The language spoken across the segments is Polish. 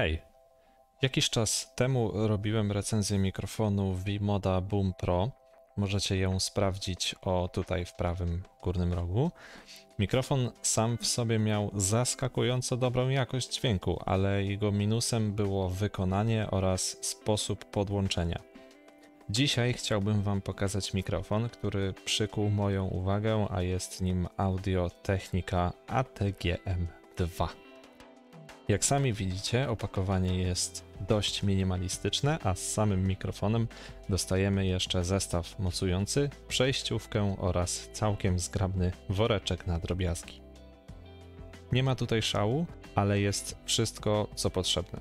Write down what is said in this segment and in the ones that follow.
Hej, jakiś czas temu robiłem recenzję mikrofonu V-Moda Boom Pro. Możecie ją sprawdzić o tutaj w prawym górnym rogu. Mikrofon sam w sobie miał zaskakująco dobrą jakość dźwięku, ale jego minusem było wykonanie oraz sposób podłączenia. Dzisiaj chciałbym Wam pokazać mikrofon, który przykuł moją uwagę, a jest nim Audio Technica ATGM2. Jak sami widzicie, opakowanie jest dość minimalistyczne, a z samym mikrofonem dostajemy jeszcze zestaw mocujący, przejściówkę oraz całkiem zgrabny woreczek na drobiazgi. Nie ma tutaj szału, ale jest wszystko, co potrzebne.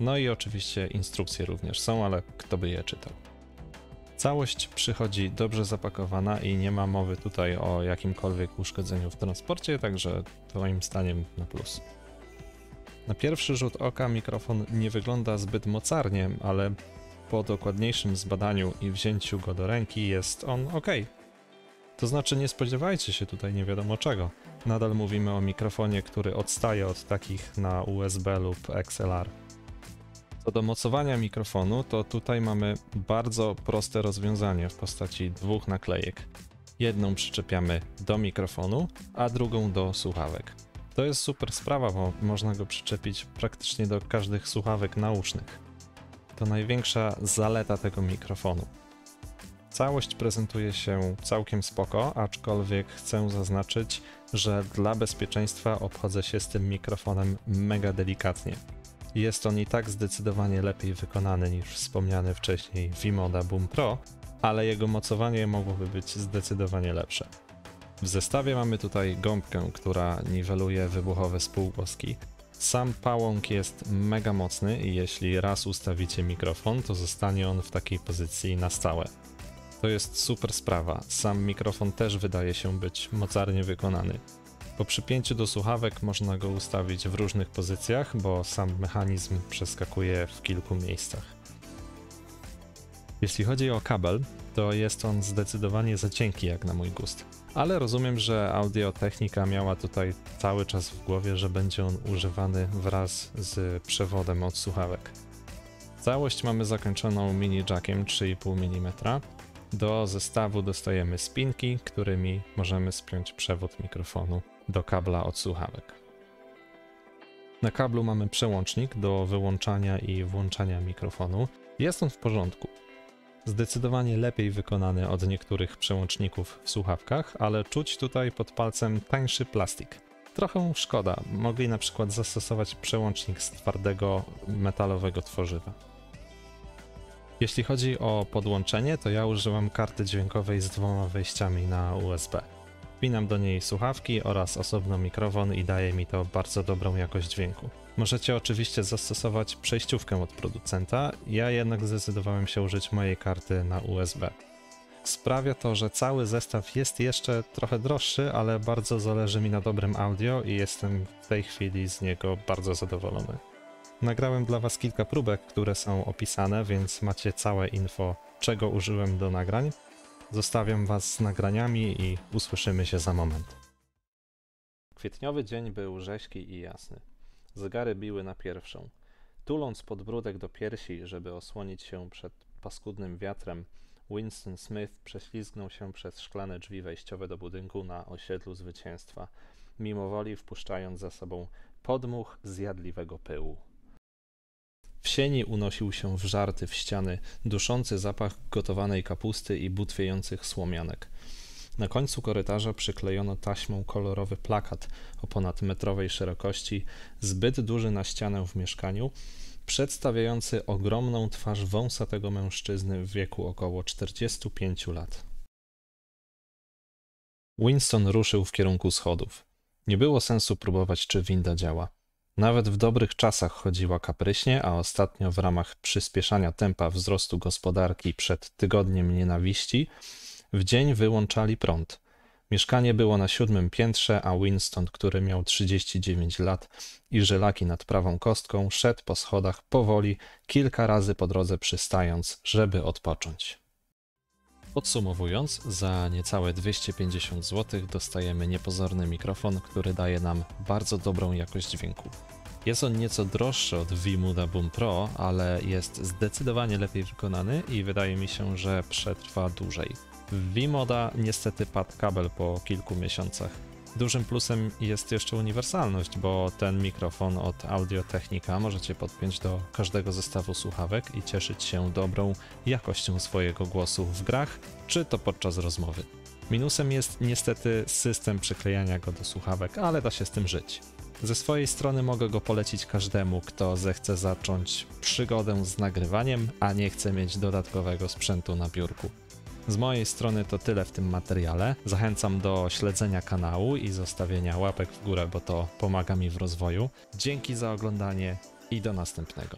No i oczywiście instrukcje również są, ale kto by je czytał. Całość przychodzi dobrze zapakowana i nie ma mowy tutaj o jakimkolwiek uszkodzeniu w transporcie, także moim zdaniem na plus. Na pierwszy rzut oka mikrofon nie wygląda zbyt mocarnie, ale po dokładniejszym zbadaniu i wzięciu go do ręki jest on ok. To znaczy nie spodziewajcie się tutaj nie wiadomo czego. Nadal mówimy o mikrofonie, który odstaje od takich na USB lub XLR. Co do mocowania mikrofonu, to tutaj mamy bardzo proste rozwiązanie w postaci dwóch naklejek. Jedną przyczepiamy do mikrofonu, a drugą do słuchawek. To jest super sprawa, bo można go przyczepić praktycznie do każdych słuchawek nausznych. To największa zaleta tego mikrofonu. Całość prezentuje się całkiem spoko, aczkolwiek chcę zaznaczyć, że dla bezpieczeństwa obchodzę się z tym mikrofonem mega delikatnie. Jest on i tak zdecydowanie lepiej wykonany niż wspomniany wcześniej V-Moda Boom Pro, ale jego mocowanie mogłoby być zdecydowanie lepsze. W zestawie mamy tutaj gąbkę, która niweluje wybuchowe spółgłoski. Sam pałąk jest mega mocny i jeśli raz ustawicie mikrofon, to zostanie on w takiej pozycji na stałe. To jest super sprawa. Sam mikrofon też wydaje się być mocarnie wykonany. Po przypięciu do słuchawek można go ustawić w różnych pozycjach, bo sam mechanizm przeskakuje w kilku miejscach. Jeśli chodzi o kabel, to jest on zdecydowanie za cienki jak na mój gust. Ale rozumiem, że audiotechnika miała tutaj cały czas w głowie, że będzie on używany wraz z przewodem od słuchawek. Całość mamy zakończoną mini jackiem 3,5 mm. Do zestawu dostajemy spinki, którymi możemy spiąć przewód mikrofonu do kabla od słuchawek. Na kablu mamy przełącznik do wyłączania i włączania mikrofonu. Jest on w porządku. Zdecydowanie lepiej wykonany od niektórych przełączników w słuchawkach, ale czuć tutaj pod palcem tańszy plastik. Trochę szkoda, mogli na przykład zastosować przełącznik z twardego metalowego tworzywa. Jeśli chodzi o podłączenie, to ja użyłam karty dźwiękowej z dwoma wejściami na USB. Wpinam do niej słuchawki oraz osobno mikrofon i daje mi to bardzo dobrą jakość dźwięku. Możecie oczywiście zastosować przejściówkę od producenta, ja jednak zdecydowałem się użyć mojej karty na USB. Sprawia to, że cały zestaw jest jeszcze trochę droższy, ale bardzo zależy mi na dobrym audio i jestem w tej chwili z niego bardzo zadowolony. Nagrałem dla Was kilka próbek, które są opisane, więc macie całe info, czego użyłem do nagrań. Zostawiam Was z nagraniami i usłyszymy się za moment. Kwietniowy dzień był rzeźki i jasny. Zegary biły na pierwszą. Tuląc podbródek do piersi, żeby osłonić się przed paskudnym wiatrem, Winston Smith prześlizgnął się przez szklane drzwi wejściowe do budynku na osiedlu zwycięstwa, mimowoli wpuszczając za sobą podmuch zjadliwego pyłu. W sieni unosił się w żarty w ściany, duszący zapach gotowanej kapusty i butwiejących słomianek. Na końcu korytarza przyklejono taśmą kolorowy plakat o ponad metrowej szerokości, zbyt duży na ścianę w mieszkaniu, przedstawiający ogromną twarz wąsatego mężczyzny w wieku około 45 lat. Winston ruszył w kierunku schodów. Nie było sensu próbować, czy winda działa. Nawet w dobrych czasach chodziła kapryśnie, a ostatnio w ramach przyspieszania tempa wzrostu gospodarki przed tygodniem nienawiści w dzień wyłączali prąd. Mieszkanie było na siódmym piętrze, a Winston, który miał 39 lat i żelaki nad prawą kostką, szedł po schodach powoli, kilka razy po drodze przystając, żeby odpocząć. Podsumowując, za niecałe 250 zł dostajemy niepozorny mikrofon, który daje nam bardzo dobrą jakość dźwięku. Jest on nieco droższy od Vimuda Boom Pro, ale jest zdecydowanie lepiej wykonany i wydaje mi się, że przetrwa dłużej. W Vimoda niestety padł kabel po kilku miesiącach. Dużym plusem jest jeszcze uniwersalność, bo ten mikrofon od Audio Technica możecie podpiąć do każdego zestawu słuchawek i cieszyć się dobrą jakością swojego głosu w grach, czy to podczas rozmowy. Minusem jest niestety system przyklejania go do słuchawek, ale da się z tym żyć. Ze swojej strony mogę go polecić każdemu, kto zechce zacząć przygodę z nagrywaniem, a nie chce mieć dodatkowego sprzętu na biurku. Z mojej strony to tyle w tym materiale. Zachęcam do śledzenia kanału i zostawienia łapek w górę, bo to pomaga mi w rozwoju. Dzięki za oglądanie i do następnego.